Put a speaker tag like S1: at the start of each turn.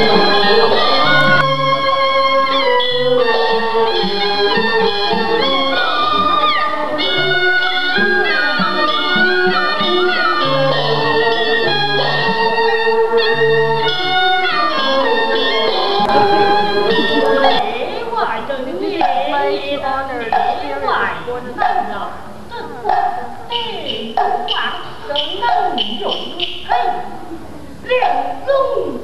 S1: 梅花争艳，梅花争艳，梅花争艳，梅花争艳。Để dùng.